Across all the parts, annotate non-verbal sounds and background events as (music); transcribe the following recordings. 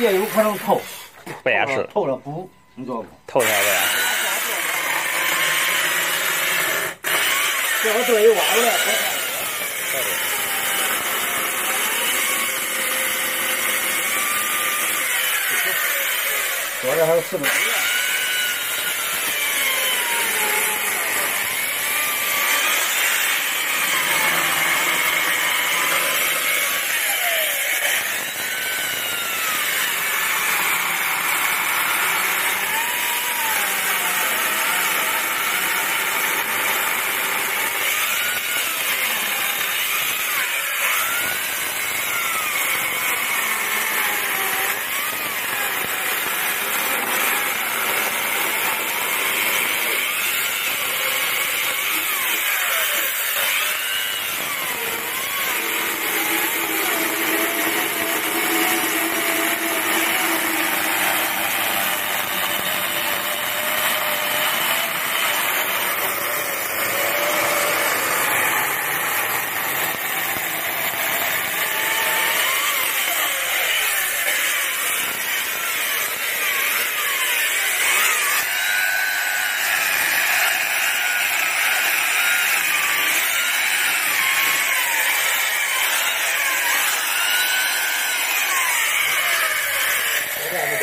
也有可能透，不也是，透了补，你知道不？透起来不掩饰。这这一挖出来，昨天还有四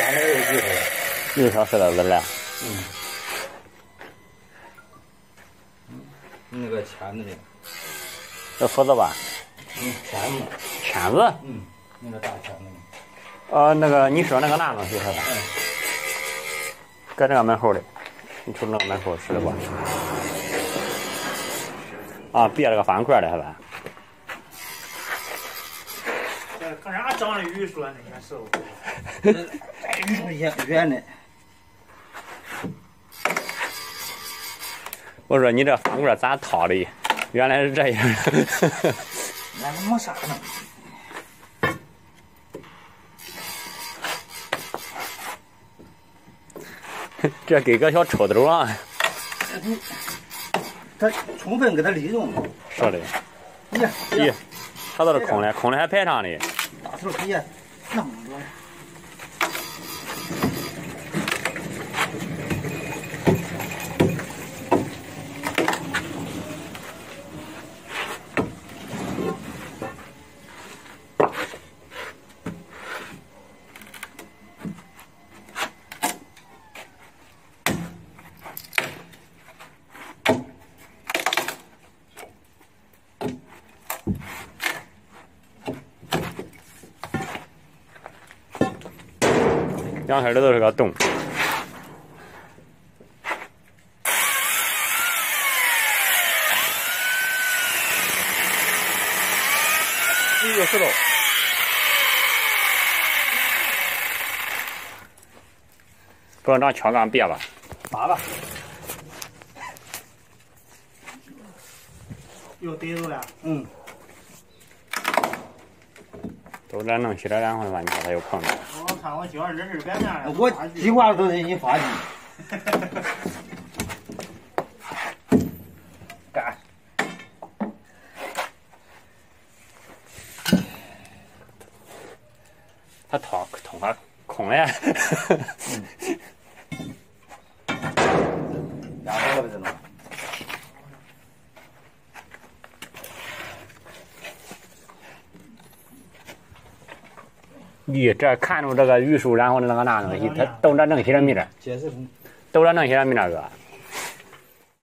百。一个小时的资料。嗯。那个钳子的。这斧子吧？嗯，钳子。钳子？嗯，那个大钳子。呃，那个你说那个那东西是吧？嗯。搁这个门口的，你瞅那个门口是的不？啊，别了个方块的是吧？这干啥长的榆树啊？那些时候。榆树圆圆的。我说你这方块咋掏的？原来是这样。那没啥呢。这给个小抽兜啊！它充分给它利用。了。是的。咦咦，它都是空的，空的还排上的。大头底下，那么多。两边的都是个洞。一个石头。不用找撬杠别吧？拔吧。又逮住了。嗯。都这弄起来，然后吧，你看它又碰着。我看我计划都是你发的。(laughs) 干。他掏通了，空 (laughs) 了。压好了不是吗？咦，这看着这个榆树，然后那个那东西，它都这弄些了没得？结实都这弄些了没那个？